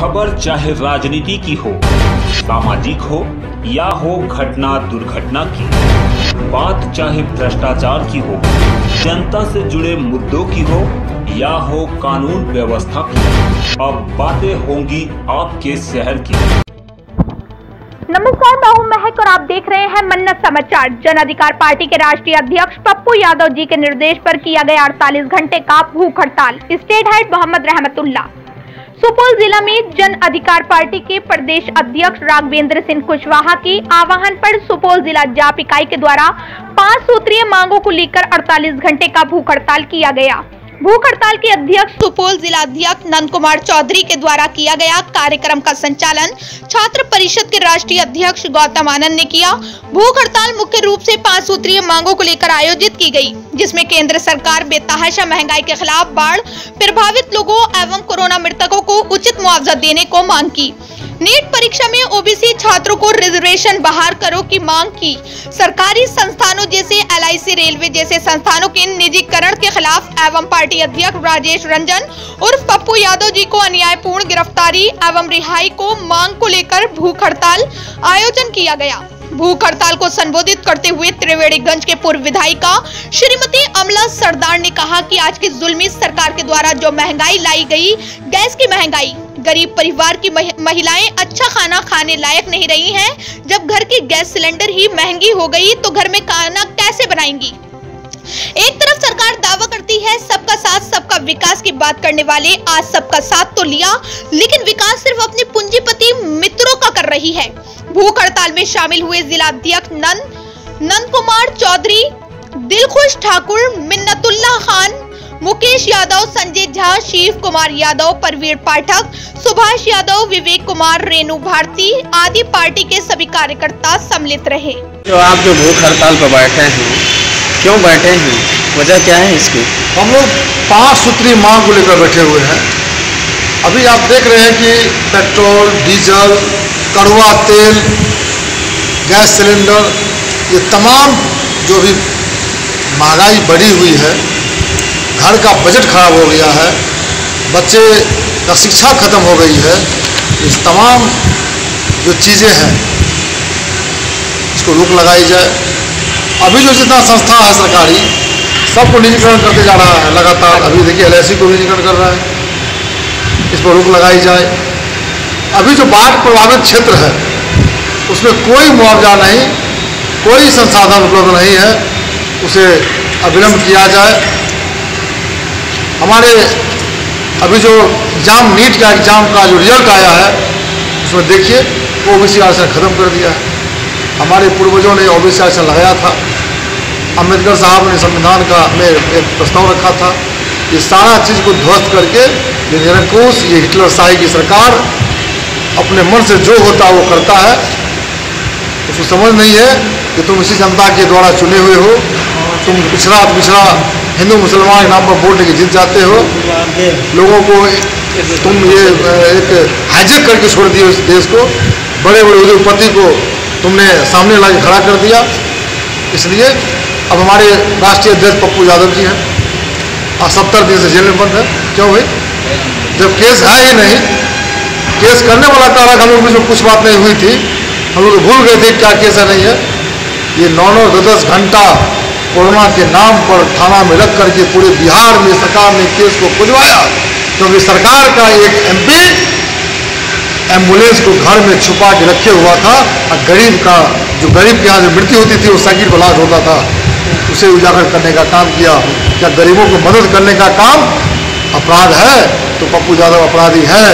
खबर चाहे राजनीति की हो, सामाजिक हो या हो घटना, दुर्घटना की, बात चाहे भ्रष्टाचार की हो, जनता से जुड़े मुद्दों की हो या हो कानून व्यवस्था की, अब बातें होंगी आपके शहर की। नमस्कार, मैं हूँ महक और आप देख रहे हैं मन्नत समाचार। जन अधिकार पार्टी के राष्ट्रीय अध्यक्ष पप्पू यादव जी के निर्देश पर किया गया 48 घंटे का भूख हड़ताल। स्टेट हेड मोहम्मद रहमतुल्ला सुपौल जिला में जन अधिकार पार्टी के प्रदेश अध्यक्ष राघवेंद्र सिंह कुशवाहा के आह्वान पर सुपौल जिला जाप इकाई के द्वारा पाँच सूत्रीय मांगों को लेकर 48 घंटे का भूख हड़ताल किया गया। भूख हड़ताल के अध्यक्ष सुपौल जिला अध्यक्ष नंद कुमार चौधरी के द्वारा किया गया कार्यक्रम का संचालन छात्र परिषद के राष्ट्रीय अध्यक्ष गौतम आनंद ने किया। भूख हड़ताल मुख्य रूप से पाँच सूत्रीय मांगों को लेकर आयोजित की गई, जिसमें केंद्र सरकार बेतहाशा महँगाई के खिलाफ बाढ़, प्रभावित लोगों एवं कोरोना मृतकों को उचित मुआवजा देने को मांग की। नीट परीक्षा में ओबीसी छात्रों को रिजर्वेशन बहाल करो की मांग की। सरकारी संस्थानों जैसे एलआईसी रेलवे जैसे संस्थानों के निजीकरण के खिलाफ एवं पार्टी अध्यक्ष राजेश रंजन उर्फ़ पप्पू यादव जी को अन्यायपूर्ण गिरफ्तारी एवं रिहाई को मांग को लेकर भूख हड़ताल आयोजन किया गया। भूख हड़ताल को संबोधित करते हुए त्रिवेणीगंज के पूर्व विधायिका श्रीमती अमला सरदार ने कहा कि आज की जुल्मी सरकार के द्वारा जो महँगाई लाई गई, गैस की महँगाई गरीब परिवार की महिलाएँ अच्छा खाना खाने लायक नहीं रही हैं। जब घर की गैस सिलेंडर ही महँगी हो गई तो घर में खाना कैसे बनाएँगी? एक तरफ़ सरकार दावा करती है, सबका साथ, सबका विकास की बात करने वाले आज सबका साथ तो लिया, लेकिन विकास सिर्फ़ अपने पूंजीपति मित्रों का कर रही है। भूख हड़ताल में शामिल हुए जिला अध्यक्ष नंद नंद कुमार चौधरी, दिलखुश ठाकुर, मिन्नतुल्ला खान मुकेश यादव संजय झा शिव कुमार यादव परवीर पाठक सुभाष यादव विवेक कुमार रेणु भारती आदि पार्टी के सभी कार्यकर्ता सम्मिलित रहे। जो आप जो भूख हड़ताल पर बैठे हैं क्यों बैठे हैं? वजह क्या है इसकी? हम लोग पाँच सूत्री मांग को लेकर बैठे हुए हैं। अभी आप देख रहे हैं कि पेट्रोल डीजल कड़वा तेल गैस सिलेंडर ये तमाम जो भी महँगाई बढ़ी हुई है घर का बजट खराब हो गया है, बच्चे का शिक्षा खत्म हो गई है, इस तमाम जो चीज़ें हैं, इसको रोक लगाई जाए। अभी जो जितना संस्था है सरकारी, सबको निजीकरण करते जा रहा है, लगातार। अभी देखिए एल को निजीकरण कर रहा है। इस पर रोक लगाई जाए। अभी जो बाढ़ प्रभावित क्षेत्र है, उसमें कोई मुआवजा नहीं, कोई संसाधन उपलब्ध नहीं है, उसे अविलंब किया जाए। हमारे अभी जो एग्ज़ाम नीट का एग्ज़ाम का जो रिज़ल्ट आया है, उसमें देखिए ओ बी सी आरक्षण ख़त्म कर दिया है। हमारे पूर्वजों ने ओ बी सी आरक्षण लगाया था। अंबेडकर साहब ने संविधान का में एक प्रस्ताव रखा था ये सारा चीज़ को ध्वस्त करके ये निरंकुश ये हिटलर शाही की सरकार अपने मन से जो होता है वो करता है। उसको समझ नहीं है कि तुम इसी जनता के द्वारा चुने हुए हो। पिछड़ा पिछड़ा हिंदू मुसलमान के नाम पर वोट लेके जीत जाते हो। लोगों को तुम ये एक हाइजेक करके छोड़ दिए उस देश को। बड़े बड़े उद्योगपति को तुमने सामने ला खड़ा कर दिया। इसलिए अब हमारे राष्ट्रीय अध्यक्ष पप्पू यादव जी हैं। आज सत्तर दिन से जेल में बंद है। क्यों भाई? जब केस है ही नहीं, केस करने वाला कह हम लोग में कुछ बात नहीं हुई थी। हम लोग भूल गए थे क्या केस है, नहीं है। ये नौ नौ दस दस घंटा कोरोना के नाम पर थाना में रख करके पूरे बिहार में सरकार ने केस को खुजवाया क्योंकि सरकार का एक एमपी एंबुलेंस को घर में छुपा के रखे हुआ था और गरीब का जो गरीब के यहाँ जो मृत्यु होती थी वो साइकिल पर होता था। उसे उजागर करने का काम किया क्या गरीबों को मदद करने का काम अपराध है तो पप्पू यादव अपराधी है।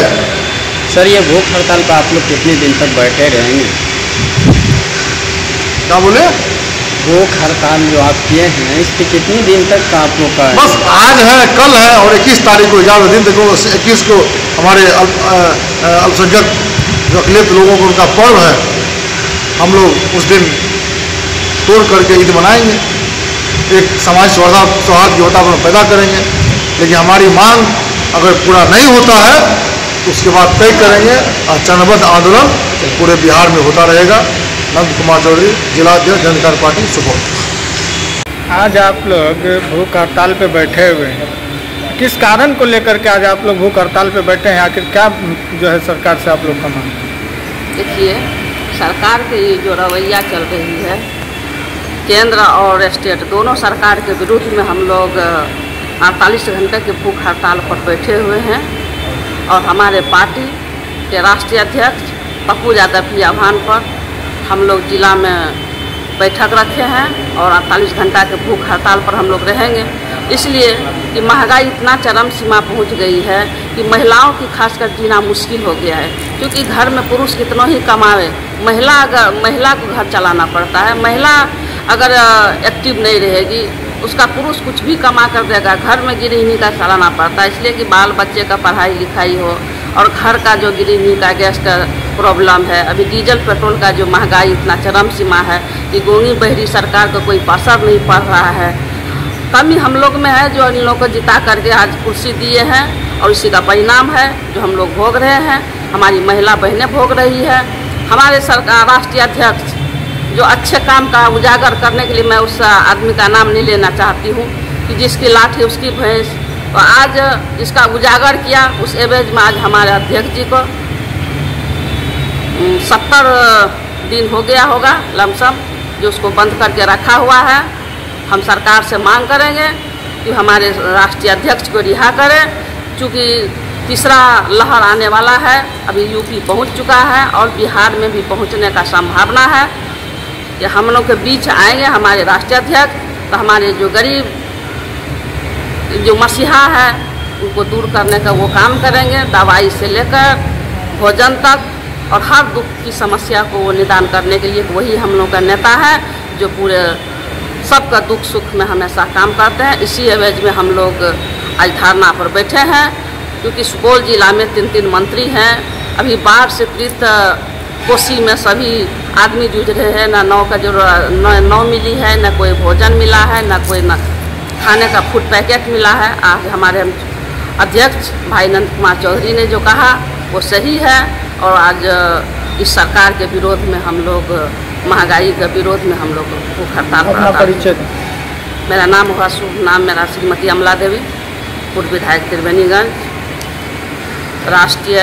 सर ये भूख हड़ताल पर आप लोग कितने दिन तक बैठे रहेंगे? क्या बोले? भूख हड़ताल जो आप किए हैं इस पर कितने दिन तक का आप लोग का बस आज है कल है और इक्कीस तारीख को ग्यारह दिन तक इक्कीस को हमारे अल्पसंख्यक जो अकलियत लोगों को उनका पर्व है हम लोग उस दिन तोड़ करके ईद मनाएँगे। एक समाज सौहार्द सौहार्द की वातावरण पैदा करेंगे। लेकिन हमारी मांग अगर पूरा नहीं होता है तो उसके बाद तय करेंगे और चरणबद्ध आंदोलन पूरे बिहार में होता रहेगा। नंद कुमार चौधरी जिला अध्यक्ष जनकार पार्टी सुपौल। आज आप लोग भूख हड़ताल पे बैठे हुए हैं। किस कारण को लेकर के आज आप लोग भूख हड़ताल पे बैठे हैं? आखिर क्या जो है सरकार से आप लोग का मांग देखिए सरकार की ये जो रवैया चल रही है केंद्र और स्टेट दोनों सरकार के विरुद्ध में हम लोग अड़तालीस घंटे के भूख हड़ताल पर बैठे हुए हैं। और हमारे पार्टी के राष्ट्रीय अध्यक्ष पप्पू यादव की आह्वान पर हम लोग जिला में बैठक रखे हैं और अड़तालीस घंटा के भूख हड़ताल पर हम लोग रहेंगे। इसलिए कि महँगाई इतना चरम सीमा पहुँच गई है कि महिलाओं की खासकर जीना मुश्किल हो गया है, क्योंकि घर में पुरुष कितना ही कमावे, महिला अगर, महिला को घर चलाना पड़ता है। महिला अगर एक्टिव नहीं रहेगी, उसका पुरुष कुछ भी कमा कर देगा, घर में गृहिणी का चलाना पड़ता है। इसलिए कि बाल बच्चे का पढ़ाई लिखाई हो और घर का जो गृहिणी का गैस का प्रॉब्लम है। अभी डीजल, पेट्रोल का जो महँगाई इतना चरम सीमा है कि गोंगी बहरी सरकार को कोई असर नहीं पड़ रहा है। कमी हम लोग में है जो इन लोगों को जिता करके आज कुर्सी दिए हैं और इसी का परिणाम है जो हम लोग भोग रहे हैं। हमारी महिला बहनें भोग रही है। हमारे सरकार, राष्ट्रीय अध्यक्ष जो अच्छे काम का उजागर करने के लिए मैं उस आदमी का नाम नहीं लेना चाहती हूँ कि जिसकी लाठी, उसकी भैंस। और आज इसका उजागर किया, उस एवज में आज हमारे अध्यक्ष जी को सत्तर दिन हो गया होगा, लमसम, जो उसको बंद करके रखा हुआ है। हम सरकार से मांग करेंगे कि हमारे राष्ट्रीय अध्यक्ष को रिहा करें। चूँकि तीसरा लहर आने वाला है, अभी यूपी पहुँच चुका है और बिहार में भी पहुँचने का संभावना है कि हम लोग के बीच आएँगे हमारे राष्ट्रीय अध्यक्ष। तो हमारे जो गरीब, जो मसीहा है, उनको दूर करने का वो काम करेंगे, दवाई से लेकर भोजन तक। और हर दुख की समस्या को वो निदान करने के लिए वही हम लोग का नेता है, जो पूरे सबका दुख सुख में हमेशा काम करते हैं। इसी एवज में हम लोग आज धरना पर बैठे हैं, क्योंकि सुपौल जिला में तीन तीन मंत्री हैं। अभी बाढ़ से पीड़ित कोसी में सभी आदमी जूझ रहे हैं। ना नौ का जो नौ मिली है, ना कोई भोजन मिला है, ना कोई ना खाने का फ़ूड पैकेट मिला है। आज हमारे अध्यक्ष भाई नंद कुमार चौधरी ने जो कहा, वो सही है। और आज इस सरकार के विरोध में हम लोग महँगाई के विरोध में हम लोग भूख हड़ताल परिचय मेरा नाम हुआ शुभ नाम मेरा श्रीमती अमला देवी पूर्व विधायक त्रिवेणीगंज राष्ट्रीय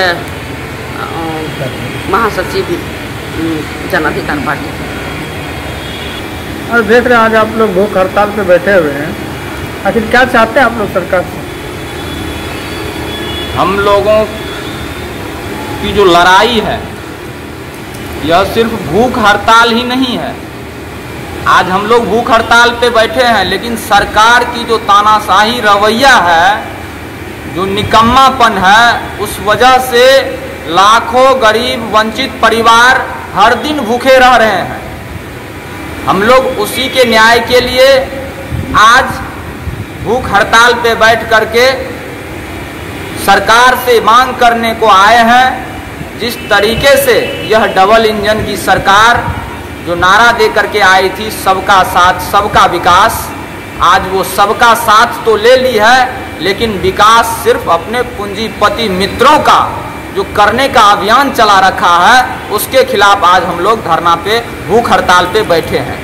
महासचिव जन अधिकार पार्टी। और देख रहे हैं आज आप लोग भूख हड़ताल पे बैठे हुए हैं। आखिर क्या चाहते हैं आप लोग सरकार से? हम लोगों की जो लड़ाई है, यह सिर्फ़ भूख हड़ताल ही नहीं है। आज हम लोग भूख हड़ताल पे बैठे हैं, लेकिन सरकार की जो तानाशाही रवैया है, जो निकम्मापन है, उस वजह से लाखों गरीब, वंचित परिवार हर दिन भूखे रह रहे हैं। हम लोग उसी के न्याय के लिए आज भूख हड़ताल पे बैठ करके सरकार से मांग करने को आए हैं। जिस तरीके से यह डबल इंजन की सरकार जो नारा दे करके आई थी, सबका साथ, सबका विकास, आज वो सबका साथ तो ले ली है, लेकिन विकास सिर्फ़ अपने पूंजीपति मित्रों का, जो करने का अभियान चला रखा है, उसके खिलाफ आज हम लोग धरना पे, भूख हड़ताल पे बैठे हैं।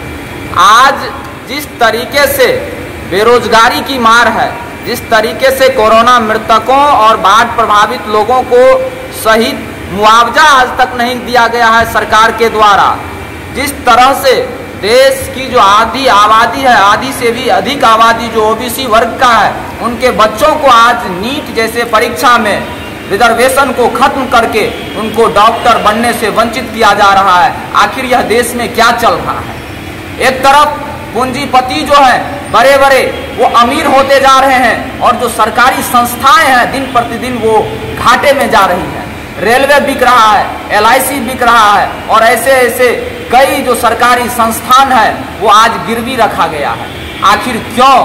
आज जिस तरीके से बेरोजगारी की मार है, जिस तरीके से कोरोना मृतकों और बाढ़ प्रभावित लोगों को सही मुआवजा आज तक नहीं दिया गया है सरकार के द्वारा। जिस तरह से देश की जो आधी आबादी है, आधी से भी अधिक आबादी जो ओबीसी वर्ग का है, उनके बच्चों को आज नीट जैसे परीक्षा में रिजर्वेशन को खत्म करके उनको डॉक्टर बनने से वंचित किया जा रहा है। आखिर यह देश में क्या चल रहा है? एक तरफ़ पूंजीपति जो है बड़े बड़े वो अमीर होते जा रहे हैं और जो सरकारी संस्थाएँ हैं, दिन प्रतिदिन वो घाटे में जा रही हैं। रेलवे बिक रहा है एलआईसी बिक रहा है, और ऐसे ऐसे कई जो सरकारी संस्थान है, वो आज गिरवी रखा गया है। आखिर क्यों?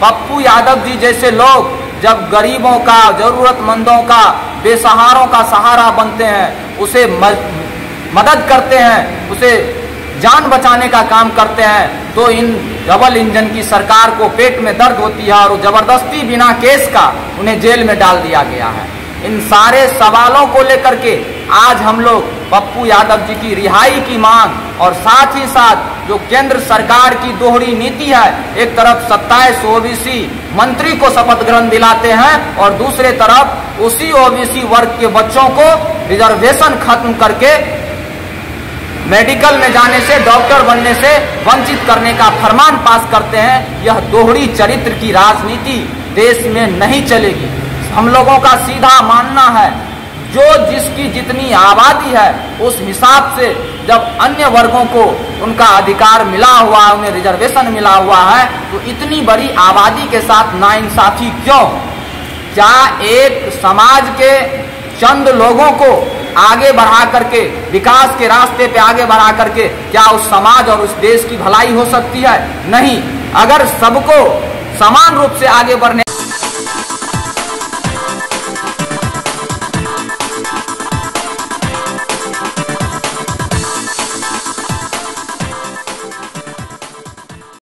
पप्पू यादव जी जैसे लोग जब गरीबों का, जरूरतमंदों का, बेसहारों का सहारा बनते हैं, उसे मदद करते हैं, उसे जान बचाने का काम करते हैं तो इन डबल इंजन की सरकार को पेट में दर्द होती है और ज़बरदस्ती बिना केस का उन्हें जेल में डाल दिया गया है। इन सारे सवालों को लेकर के आज हम लोग पप्पू यादव जी की रिहाई की मांग और साथ ही साथ जो केंद्र सरकार की दोहरी नीति है, एक तरफ़ सत्ताईस ओबीसी मंत्री को शपथ ग्रहण दिलाते हैं और दूसरे तरफ़ उसी ओबीसी वर्ग के बच्चों को रिजर्वेशन खत्म करके मेडिकल में जाने से, डॉक्टर बनने से वंचित करने का फरमान पास करते हैं। यह दोहरी चरित्र की राजनीति देश में नहीं चलेगी। हम लोगों का सीधा मानना है, जो जिसकी जितनी आबादी है, उस हिसाब से जब अन्य वर्गों को उनका अधिकार मिला हुआ है, उन्हें रिजर्वेशन मिला हुआ है तो इतनी बड़ी आबादी के साथ नाइंसाफी क्यों? क्या एक समाज के चंद लोगों को आगे बढ़ा करके विकास के रास्ते पे आगे बढ़ा करके क्या उस समाज और उस देश की भलाई हो सकती है? नहीं। अगर सबको समान रूप से आगे बढ़ने